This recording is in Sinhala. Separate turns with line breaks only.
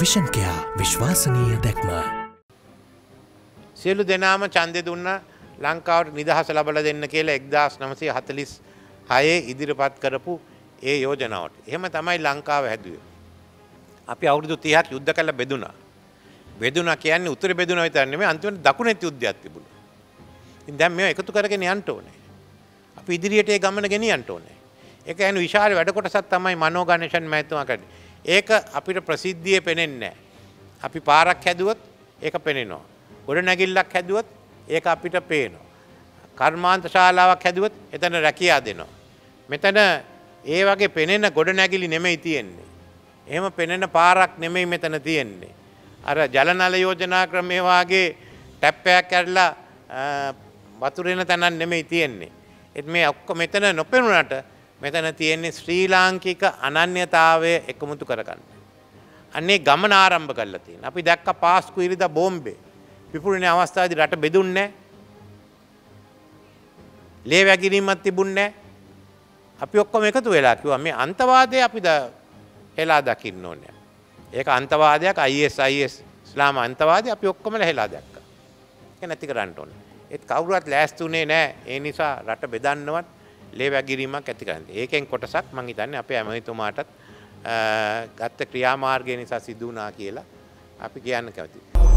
විෂන්කයා විශ්වාසනීය දැක්ම.
සියලු දෙනාම ඡන්දෙ දුන්නා ලංකාවට නිදහස ලබලා දෙන්න කියලා 1946 ඉදිරිපත් කරපු ඒ යෝජනාවට. එහෙම තමයි ලංකාව හැදුවේ. අපි අවුරුදු 30ක් යුද්ධ කළ බෙදුනා. බෙදුනා කියන්නේ උතුරේ බෙදුනා විතර නෙමෙයි අන්තිමට දකුණෙත් යුද්ධයක් තිබුණා. ඉතින් දැන් මේව එකතු කරගෙන යන්න ඕනේ. අපි ඉදිරියට ඒ ගමන ගෙනියන්න ඕනේ. ඒක යන විශාල වැඩ කොටසක් තමයි මනෝ ගණේෂන් මහත්මයා කරන්නේ. ඒක අපිට ප්‍රසිද්ධියේ පෙනෙන්නේ නැහැ. අපි පාරක් හැදුවොත් ඒක පෙනෙනවා. ගොඩ නැගිල්ලක් හැදුවොත් ඒක අපිට පේනවා. කර්මාන්ත ශාලාවක් හැදුවොත් එතන රැකියා දෙනවා. මෙතන ඒ වගේ පෙනෙන ගොඩ නැගිලි නෙමෙයි තියෙන්නේ. එහෙම පෙනෙන පාරක් නෙමෙයි මෙතන තියෙන්නේ. අර ජලනල යෝජනා ක්‍රමය වාගේ ටැප්පයක් ඇරලා වතුරෙන තැනක් නෙමෙයි තියෙන්නේ. ඒත් මේ ඔක්කොම මෙතන නොපෙනුනට මෙතන තියෙන්නේ ශ්‍රී ලාංකික අනන්‍යතාවය එකමුතු කරගන්න. අන්නේ ගමන ආරම්භ කරලා තියෙන. අපි දැක්ක පාස්කු ඉරිදා බෝම්බේ විපුරණ අවස්ථාවේදී රට බෙදුන්නේ නැහැ. ලේ වැගිරීමක් තිබුණේ නැහැ. අපි ඔක්කොම එකතු වෙලා කිව්වා මේ අන්තවාදය අපි හෙලා දකින්න ඕනේ. ඒක අන්තවාදයක් IS IS ඉස්ලාම අන්තවාදය අපි ඔක්කොම හෙලා දැක්කා. ඒක නැති කරන්න ඕනේ. ඒත් කවුරුවත් ලෑස්තුනේ නැහැ. ඒ නිසා රට බෙදන්නවත් ලේ වැගිරීමක් ඇති කරන්න. ඒකෙන් කොටසක් මං හිතන්නේ අපේ ඇමතිතුමාටත් ගත්ත ක්‍රියාමාර්ගය නිසා සිදු වුණා කියලා අපි කියන්න කැමතියි.